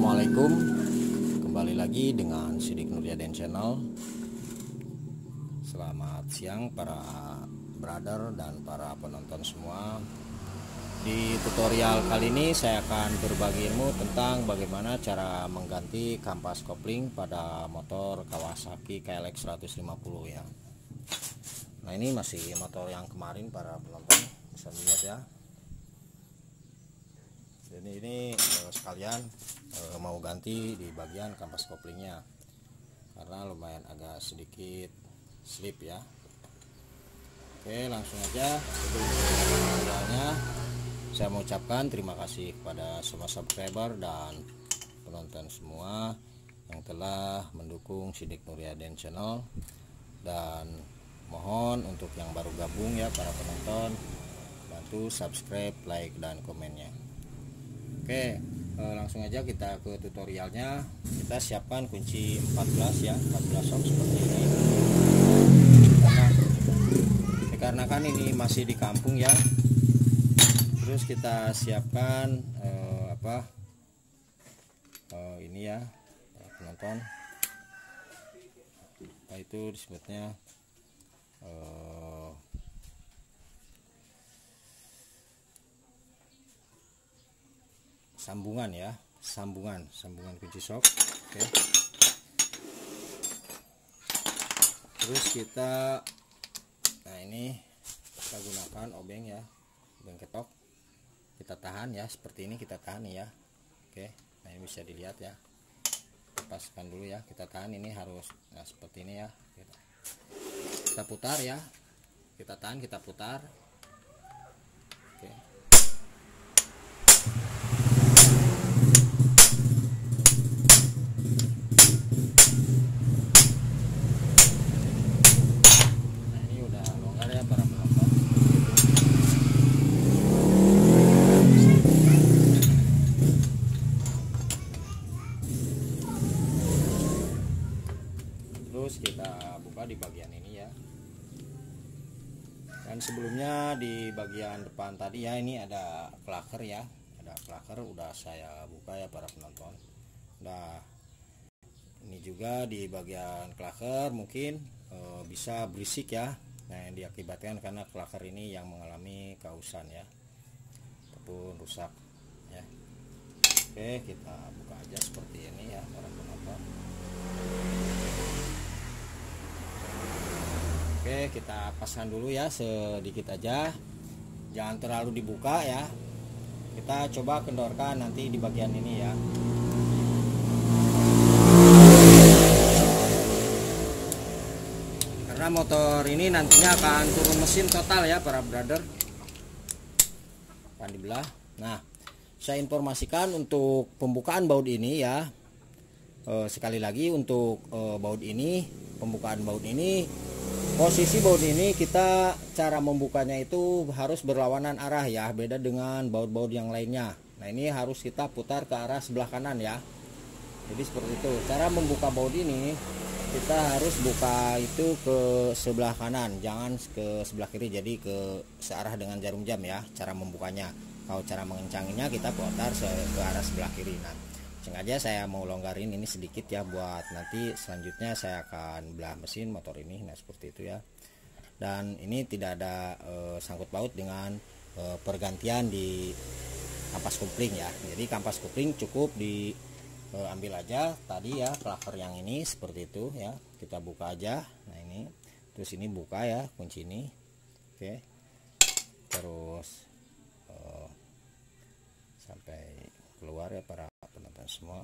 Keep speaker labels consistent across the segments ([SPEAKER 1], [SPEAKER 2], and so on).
[SPEAKER 1] Assalamualaikum. Kembali lagi dengan Sidik Nuryaden Channel. Selamat siang para brother dan para penonton semua. Di tutorial kali ini saya akan berbagi ilmu tentang bagaimana cara mengganti kampas kopling pada motor Kawasaki KLX 150 ya. Nah ini masih motor yang kemarin para penonton. Bisa dilihat ya jadi ini eh, sekalian eh, mau ganti di bagian kampas koplingnya. Karena lumayan agak sedikit slip ya. Oke langsung aja. Saya mau ucapkan terima kasih kepada semua subscriber dan penonton semua yang telah mendukung Sidik Nuryaden channel. Dan mohon untuk yang baru gabung ya para penonton bantu subscribe like dan komennya Oke eh, langsung aja kita ke tutorialnya. Kita siapkan kunci 14 ya 14 sok seperti ini. Karena dikarenakan ini masih di kampung ya. Terus kita siapkan eh, apa? Eh, ini ya penonton. Apa itu disebutnya sambungan ya. Sambungan. Sambungan kunci sok oke. Terus kita nah ini kita gunakan obeng ya. Obeng ketok. Kita tahan ya. Seperti ini kita tahan ya. Oke. Nah ini bisa dilihat ya. Lepaskan dulu ya. Kita tahan ini harus nah seperti ini ya. Kita putar ya. Kita tahan kita putar di bagian depan tadi ya ini ada klaker ya. Ada klaker udah saya buka ya para penonton. Nah, ini juga di bagian klaker mungkin e, bisa berisik ya nah yang diakibatkan karena klaker ini yang mengalami kausan ya ataupun rusak ya oke kita buka aja seperti ini ya para penonton oke kita pasang dulu ya sedikit aja. Jangan terlalu dibuka ya. Kita coba kendorkan nanti di bagian ini ya. Karena motor ini nantinya akan turun mesin total ya para brother. Akan dibelah. Nah saya informasikan untuk pembukaan baut ini ya. E, sekali lagi untuk e, baut ini pembukaan baut ini posisi baut ini kita cara membukanya itu harus berlawanan arah ya beda dengan baut-baut yang lainnya. Nah ini harus kita putar ke arah sebelah kanan ya. Jadi seperti itu. Cara membuka baut ini kita harus buka itu ke sebelah kanan jangan ke sebelah kiri. Jadi ke searah dengan jarum jam ya cara membukanya. Kalau cara mengencanginya kita putar ke arah sebelah kiri. Nah sengaja saya mau longgarin ini sedikit ya buat nanti selanjutnya saya akan belah mesin motor ini nah seperti itu ya. Dan ini tidak ada e, sangkut paut dengan e, pergantian di kampas kopling ya. Jadi kampas kopling cukup di e, ambil aja tadi ya klaker yang ini seperti itu ya. Kita buka aja nah ini. Terus ini buka ya kunci ini. Oke. Terus sampai keluar ya para penonton semua.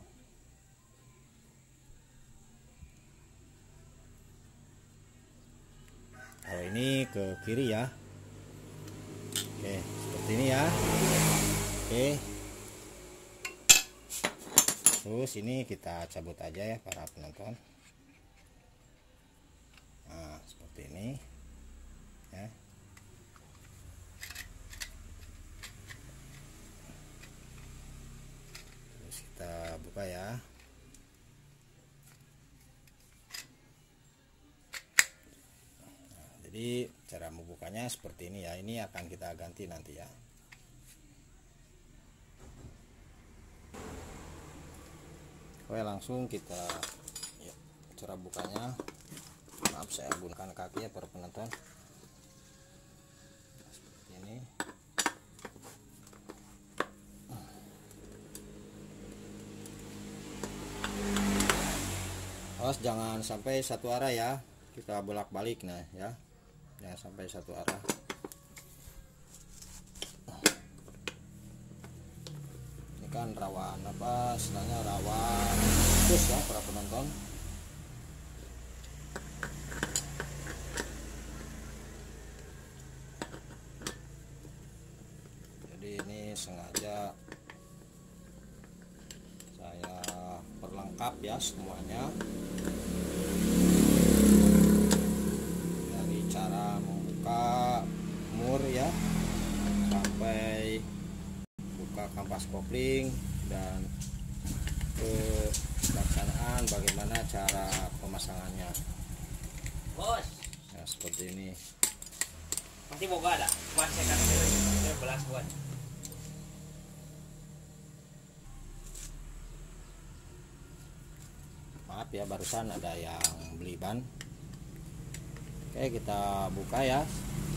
[SPEAKER 1] Kalau ini ke kiri ya. Oke seperti ini ya. Oke. Terus ini kita cabut aja ya para penonton. Nah seperti ini. Ya terus buka ya? Nah, jadi cara membukanya seperti ini ya. Ini akan kita ganti nanti ya. Oke langsung kita ya, cara bukanya. Maaf saya gunakan kaki ya para penonton seperti ini awas jangan sampai satu arah ya. Kita bolak balik nah ya. Jangan sampai satu arah. Ini kan rawan apa? Istilahnya rawan. Putus ya para penonton. Jadi ini sengaja saya perlengkap ya semuanya dari cara membuka mur ya sampai buka kampas kopling dan pelaksanaan bagaimana cara pemasangannya.
[SPEAKER 2] Bos,
[SPEAKER 1] ya seperti ini.
[SPEAKER 2] Pasti boga ada. Buat saya kan belas buat.
[SPEAKER 1] maaf ya barusan ada yang beli ban. Oke kita buka ya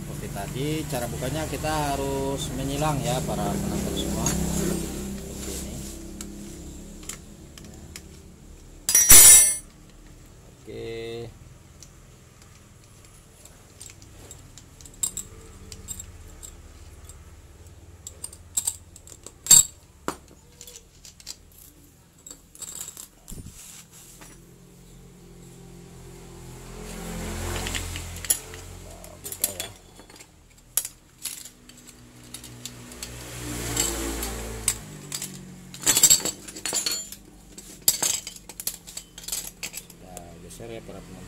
[SPEAKER 1] seperti tadi cara bukanya kita harus menyilang ya para penonton semua seperti ini oke kita buka ya kita geser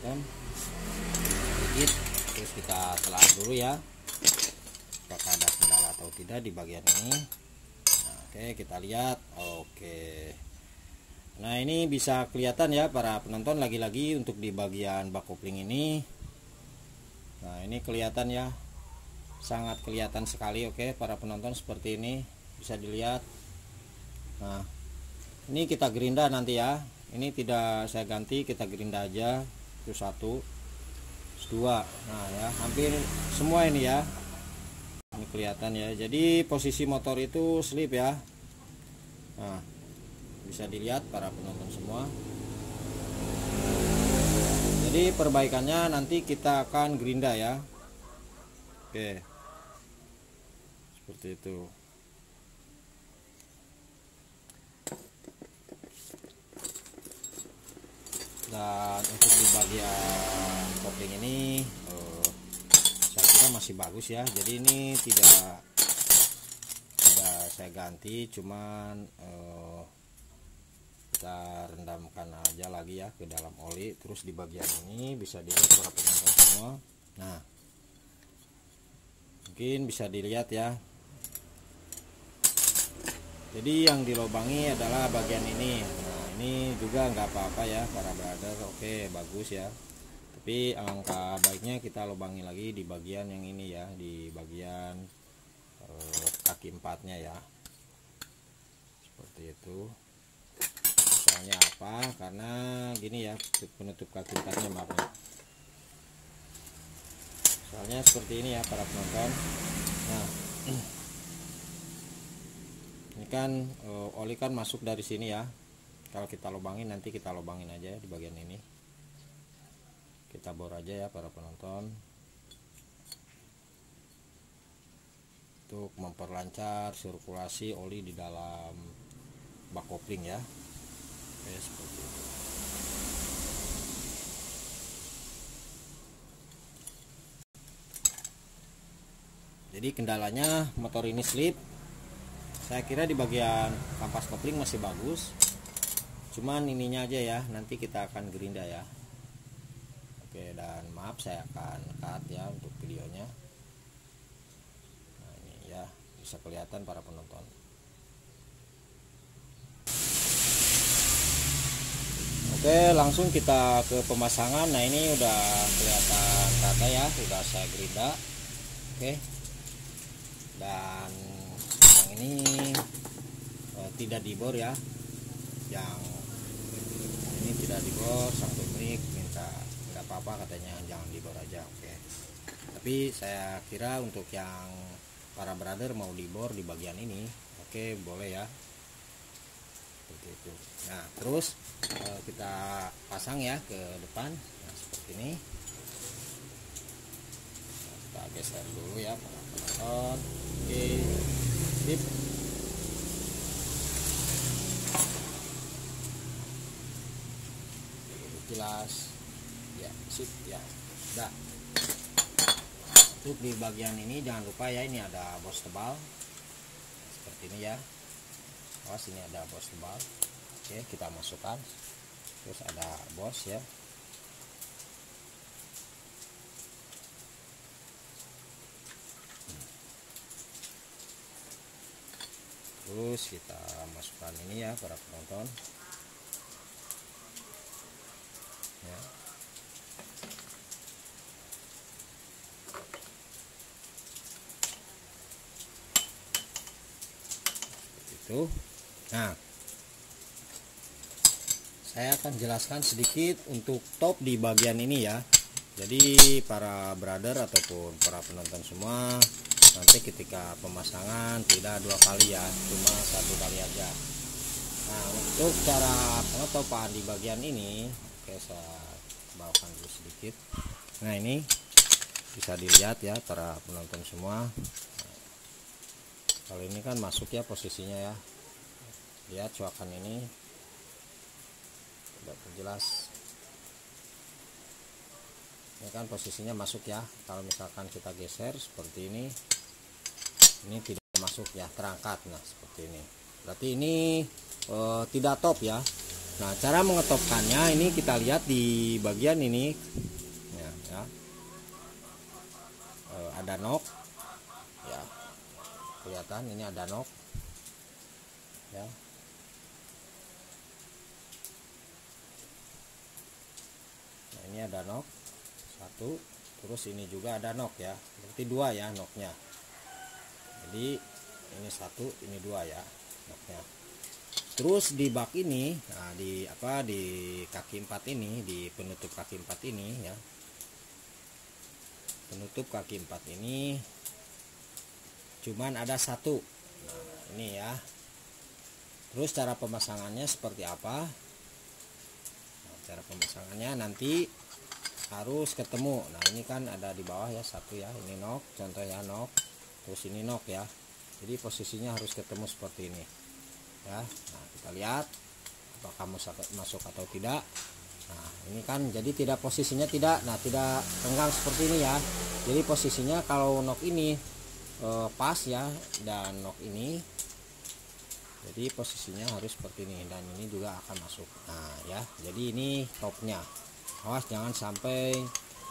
[SPEAKER 1] penonton sedikit terus kita telah dulu ya. Apakah ada kendala atau tidak di bagian ini? Nah, oke kita lihat. Oke. Nah ini bisa kelihatan ya para penonton lagi-lagi untuk di bagian bak kopling ini. Nah ini kelihatan ya. Sangat kelihatan sekali oke para penonton seperti ini. Bisa dilihat. Nah ini kita gerinda nanti ya. Ini tidak saya ganti kita gerinda aja Terus dua. Nah ya hampir semua ini ya. Ini kelihatan ya. Jadi posisi motor itu slip ya. Nah bisa dilihat para penonton semua. Jadi perbaikannya nanti kita akan gerinda ya. Oke. Seperti itu dan untuk di bagian kopling ini eh, saya kira masih bagus ya. Jadi ini tidak tidak saya ganti cuman eh, kita rendamkan aja lagi ya ke dalam oli. Terus di bagian ini bisa dilihat para penonton semua. Nah mungkin bisa dilihat ya. Jadi yang dilobangi adalah bagian ini ini juga nggak apa-apa ya para brother. Oke bagus ya. Tapi alangkah baiknya kita lobangi lagi di bagian yang ini ya di bagian eh, kaki empatnya ya. Seperti itu. Soalnya apa? Karena gini ya penutup kaki empatnya maaf ya. soalnya seperti ini ya para penonton. Nah ini kan eh, oli kan masuk dari sini ya kalau kita lubangin nanti kita lubangin aja ya di bagian ini. Kita bor aja ya para penonton. Untuk memperlancar sirkulasi oli di dalam bak kopling ya. Oke, seperti itu. jadi kendalanya motor ini slip. Saya kira di bagian kampas kopling masih bagus cuman ininya aja ya nanti kita akan gerinda ya. Oke dan maaf saya akan cut ya untuk videonya. Nah ini ya bisa kelihatan para penonton. Oke langsung kita ke pemasangan. Nah ini udah kelihatan rata ya udah saya gerinda. Oke. Dan yang ini eh, tidak dibor ya. Yang tidak dibor sang pemilik minta nggak apa-apa katanya jangan dibor aja oke. Tapi saya kira untuk yang para brother mau dibor di bagian ini oke boleh ya. Seperti itu. Nah terus eh, kita pasang ya ke depan. Nah, seperti ini. Kita geser dulu ya penonton. Oke sip jelas. Ya sip ya. Udah untuk di bagian ini jangan lupa ya ini ada bos tebal. Seperti ini ya. Awas ini ada bos tebal. Oke kita masukkan. Terus ada bos ya. Terus kita masukkan ini ya para penonton ya Seperti itu. Nah saya akan jelaskan sedikit untuk top di bagian ini ya. Jadi para brother ataupun para penonton semua nanti ketika pemasangan tidak dua kali ya cuma satu kali aja. Nah untuk cara pengetopan di bagian ini oke saya bawakan dulu sedikit. Nah ini bisa dilihat ya para penonton semua kalau ini kan masuk ya posisinya ya. Lihat cuakan ini. Tidak terjelas ini kan posisinya masuk ya. Kalau misalkan kita geser seperti ini ini tidak masuk ya terangkat. Nah seperti ini. Berarti ini e, tidak top ya. Nah cara mengetopkannya ini kita lihat di bagian ini. Ya, ya. E, ada nok kelihatan ini ada nok ya. Nah ini ada nok satu. Terus ini juga ada nok ya. Berarti dua ya noknya jadi ini satu ini dua ya noknya terus di bak ini nah di apa di kaki empat ini di penutup kaki empat ini ya. Penutup kaki empat ini cuman ada satu. Nah, ini ya. Terus cara pemasangannya seperti apa? Nah, cara pemasangannya nanti harus ketemu. Nah ini kan ada di bawah ya satu ya. Ini nok contoh ya nok terus ini nok ya. Jadi posisinya harus ketemu seperti ini. Ya nah kita lihat apakah masuk, masuk atau tidak. Nah ini kan jadi tidak posisinya tidak. Nah tidak renggang seperti ini ya. Jadi posisinya kalau nok ini e, pas ya dan nok ini. Jadi posisinya harus seperti ini dan ini juga akan masuk. Nah ya. Jadi ini topnya. Awas jangan sampai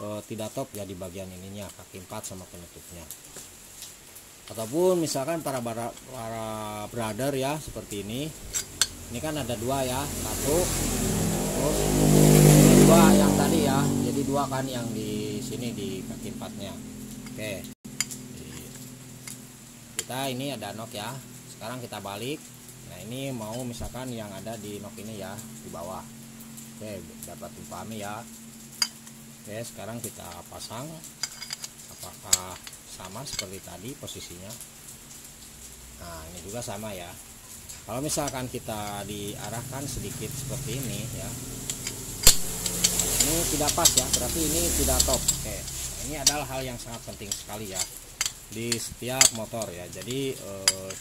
[SPEAKER 1] e, tidak top ya di bagian ininya kaki empat sama penutupnya. Ataupun misalkan para para, para brother ya seperti ini. Ini kan ada dua ya satu terus dua yang tadi ya. Jadi dua kan yang di sini di kaki empatnya. Oke kita ini ada nok ya sekarang kita balik nah ini mau misalkan yang ada di nok ini ya di bawah Oke, dapat dipahami ya. Oke, sekarang kita pasang. Apakah sama seperti tadi posisinya? Nah, ini juga sama ya. Kalau misalkan kita diarahkan sedikit seperti ini ya. Ini tidak pas ya, berarti ini tidak top. Oke. Ini adalah hal yang sangat penting sekali ya di setiap motor ya. Jadi e,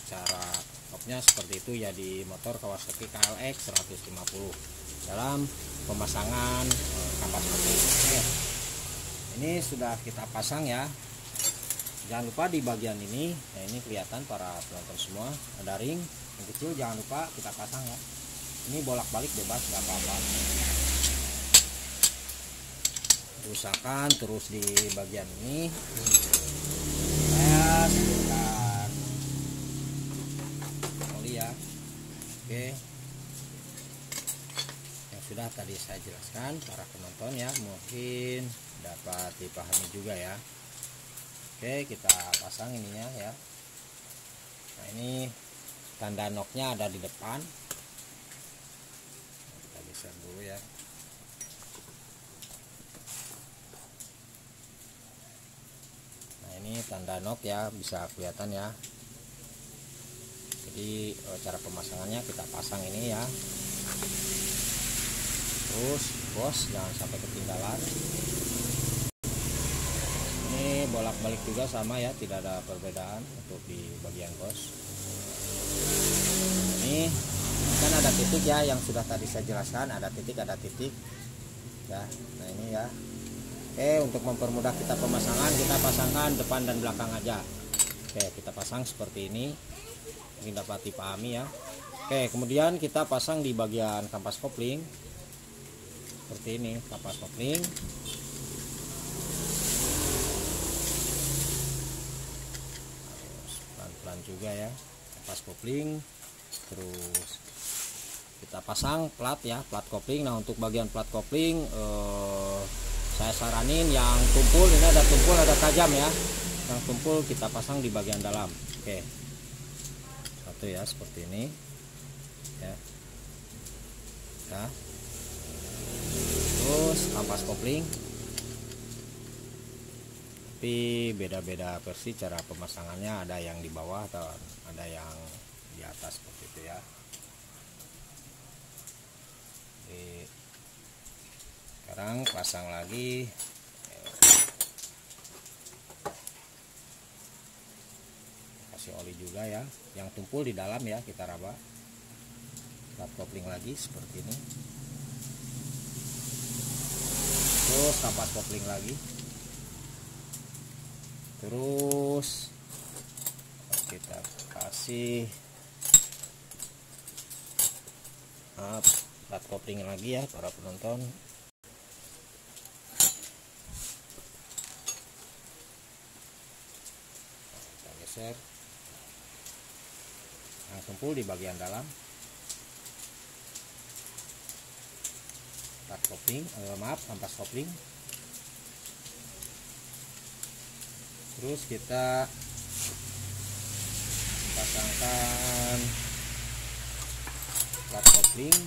[SPEAKER 1] cara topnya seperti itu ya di motor Kawasaki KLX 150 dalam pemasangan eh, kampas putih Oke. ini sudah kita pasang ya jangan lupa di bagian ini nah ini kelihatan para penonton semua ada ring yang kecil jangan lupa kita pasang ya ini bolak-balik bebas nggak apa-apa usahakan terus di bagian ini oli ya. Oke. Sudah tadi saya jelaskan para penonton ya mungkin dapat dipahami juga ya. Oke kita pasang ininya ya nah ini tanda noknya ada di depan. Kita geser dulu ya ini tanda nok ya bisa kelihatan ya. Jadi eh, cara pemasangannya kita pasang ini ya. Terus bos jangan sampai ketinggalan. Ini bolak-balik juga sama ya tidak ada perbedaan untuk di bagian bos. Ini kan ada titik ya yang sudah tadi saya jelaskan ada titik ada titik. Ya nah ini ya Oke untuk mempermudah kita pemasangan kita pasangkan depan dan belakang aja. Oke kita pasang seperti ini. Ini dapat dipahami ya. Oke kemudian kita pasang di bagian kampas kopling. Seperti ini kampas kopling. Pelan-pelan juga ya kampas kopling. Terus kita pasang plat ya plat kopling. Nah untuk bagian plat kopling eh, saya saranin yang tumpul ini ada tumpul ada tajam ya. Yang tumpul kita pasang di bagian dalam. Oke. Satu ya seperti ini. Ya. Ya. Terus kampas kopling. Tapi beda-beda versi cara pemasangannya. Ada yang di bawah atau ada yang di atas seperti itu ya sekarang pasang lagi. Kasih oli juga ya. Yang tumpul di dalam ya kita raba. Plat kopling lagi seperti ini. Terus kampas kopling lagi? Terus kita kasih maaf plat kopling lagi ya para penonton kita geser tumpul di bagian dalam. Plat kopling eh, maaf kampas kopling terus kita pasangkan plat kopling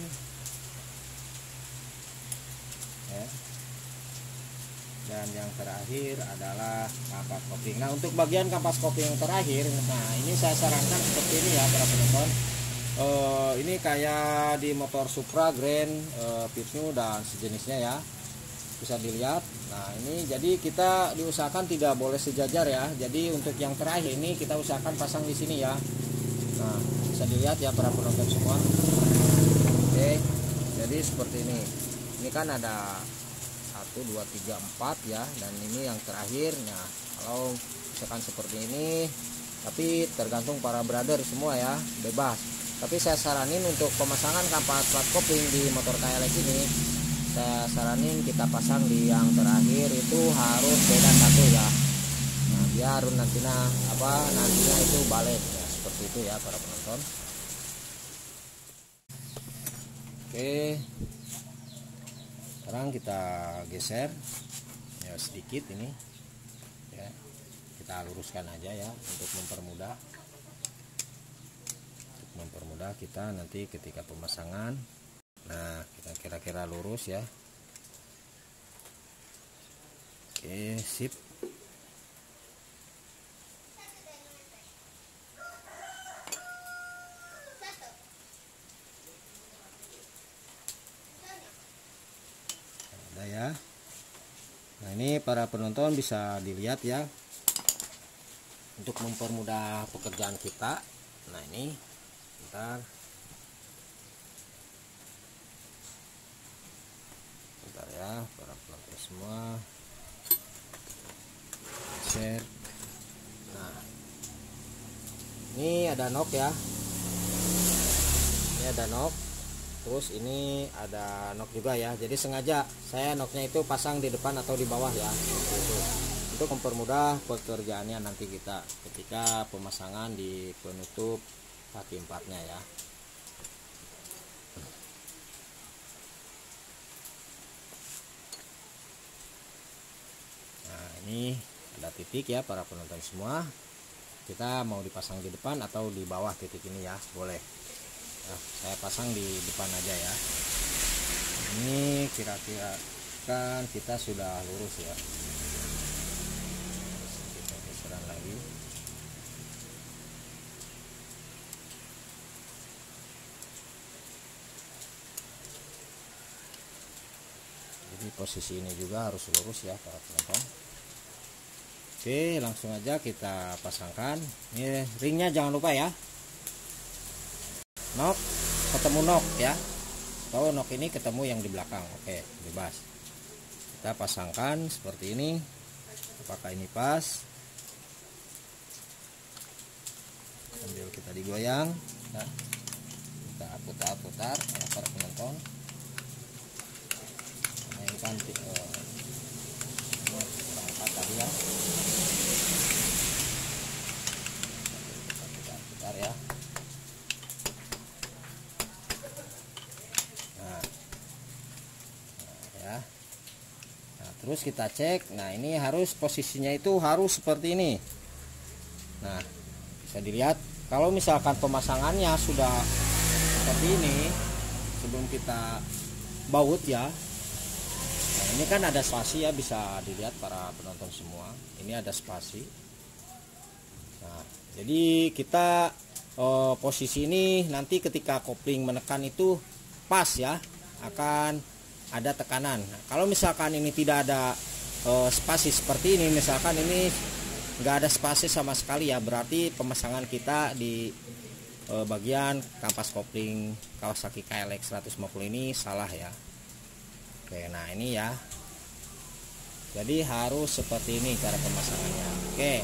[SPEAKER 1] ya. Dan yang terakhir adalah kampas kopling nah untuk bagian kampas kopling yang terakhir nah ini saya sarankan seperti ini ya para penonton. Eh, ini kayak di motor Supra Grand uh, Pitnu dan sejenisnya ya. Bisa dilihat. Nah ini jadi kita diusahakan tidak boleh sejajar ya. Jadi untuk yang terakhir ini kita usahakan pasang di sini ya. Nah bisa dilihat ya para penonton semua. Oke jadi seperti ini. Ini kan ada 1 2 3 4 ya. Dan ini yang terakhir. Nah kalau misalkan seperti ini tapi tergantung para brother semua ya bebas. Tapi saya saranin untuk pemasangan kampas plat kopling di motor KLX ini saya saranin kita pasang di yang terakhir itu harus beda satu ya. Nah biar nantinya apa nantinya itu balik. Ya seperti itu ya para penonton. Oke sekarang kita geser ya sedikit ini ya. Kita luruskan aja ya untuk mempermudah. Untuk mempermudah kita nanti ketika pemasangan. Nah kita kira-kira lurus ya. Oke sip ada ya nah ini para penonton bisa dilihat ya. Untuk mempermudah pekerjaan kita. Nah ini. Bentar. Bentar ya para penonton semua. Share. Nah. Ini ada nok ya. Ini ada nok terus ini ada nok juga ya. Jadi sengaja saya noknya itu pasang di depan atau di bawah ya. Untuk mempermudah pekerjaannya nanti kita ketika pemasangan di penutup kaki empatnya ya. Nah ini ada titik ya para penonton semua. Kita mau dipasang di depan atau di bawah titik ini ya boleh Nah, saya pasang di depan aja ya. Ini kira-kira kan kita sudah lurus ya. Kita geseran lagi. Jadi posisi ini juga harus lurus ya para penonton oke langsung aja kita pasangkan. Ini ringnya jangan lupa ya nok ketemu nok ya. Atau nok ini ketemu yang di belakang. Oke bebas. Kita pasangkan seperti ini. Apakah ini pas? Sambil kita digoyang nah, kita putar-putar ya para penonton nah, ini kan eh, kurang empat tadi ya kita putar-putar ya nah, Nah, ya nah terus kita cek. Nah ini harus posisinya itu harus seperti ini. Nah bisa dilihat kalau misalkan pemasangannya sudah seperti ini sebelum kita baut ya. Nah ini kan ada spasi ya bisa dilihat para penonton semua. Ini ada spasi. Nah jadi kita eh, posisi ini nanti ketika kopling menekan itu pas ya akan ada tekanan. Nah, kalau misalkan ini tidak ada eh, spasi seperti ini misalkan ini nggak ada spasi sama sekali ya berarti pemasangan kita di eh, bagian kampas kopling Kawasaki KLX 150 ini salah ya. Oke nah ini ya. Jadi harus seperti ini cara pemasangannya. Oke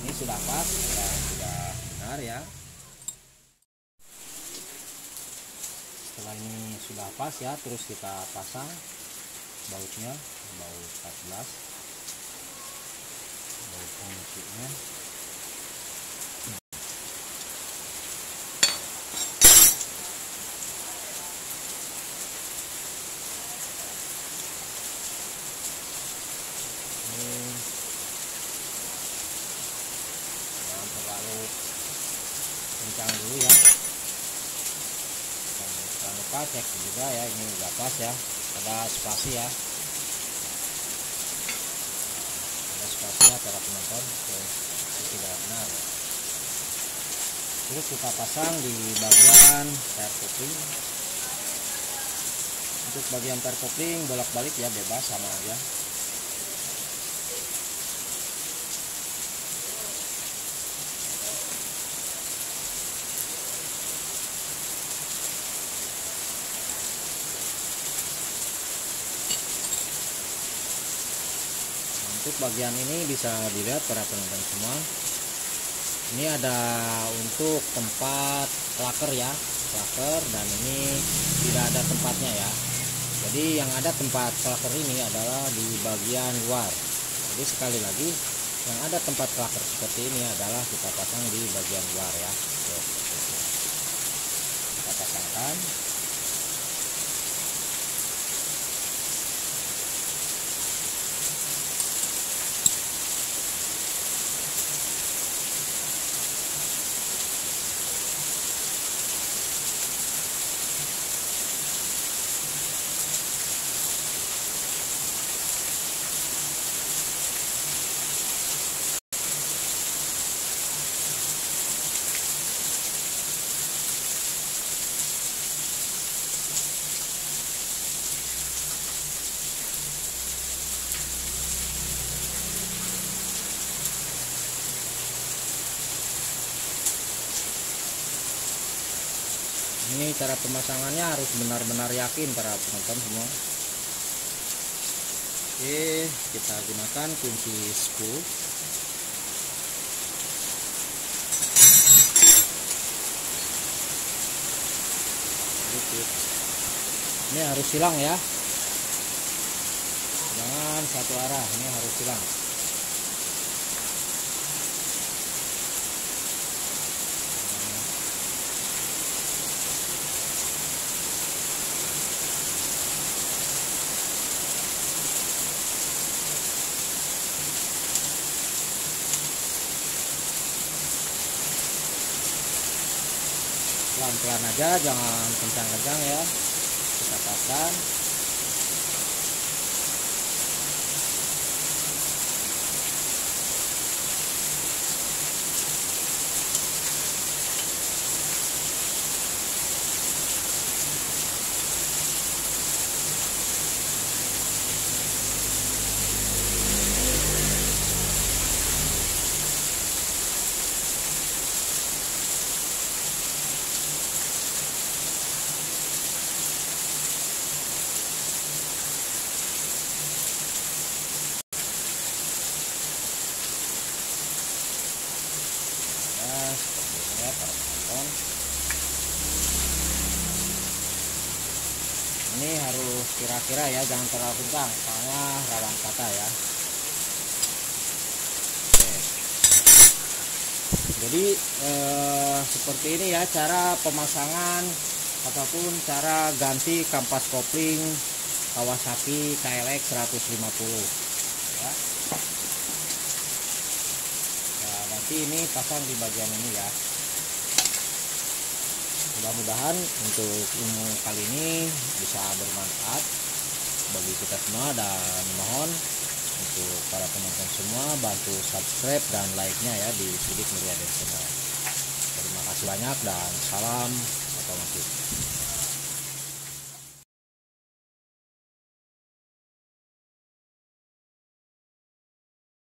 [SPEAKER 1] ini sudah pas sudah, sudah benar ya setelah ini sudah pas ya terus kita pasang bautnya baut 14 baut pengisinya jangan terlalu kencang dulu ya lupa cek juga ya ini udah pas ya. Ada spasi ya. Ada spasi ya para penonton. Oke, sudah benar. Terus kita pasang di bagian tire kopling untuk bagian tire kopling bolak balik ya bebas sama aja untuk bagian ini bisa dilihat para penonton semua. Ini ada untuk tempat klaker ya klaker dan ini tidak ada tempatnya ya. Jadi yang ada tempat klaker ini adalah di bagian luar. Jadi sekali lagi yang ada tempat klaker seperti ini adalah kita pasang di bagian luar ya Oke, seperti itu. kita pasangkan ini cara pemasangannya harus benar-benar yakin para penonton semua. Oke kita gunakan kunci Sedikit. ini harus silang ya. Jangan satu arah ini harus silang pelan-pelan aja jangan kencang-kencang ya kita pasang harus kira-kira ya jangan terlalu kencang soalnya rawan patah ya Oke. jadi eh, seperti ini ya cara pemasangan ataupun cara ganti kampas kopling Kawasaki KLX 150 ya Nah, nanti ini pasang di bagian ini ya. Mudah-mudahan untuk ilmu kali ini bisa bermanfaat bagi kita semua dan mohon untuk para penonton semua bantu subscribe dan like-nya ya di Sidik Mulia Channel. Terima kasih banyak dan salam otomotif.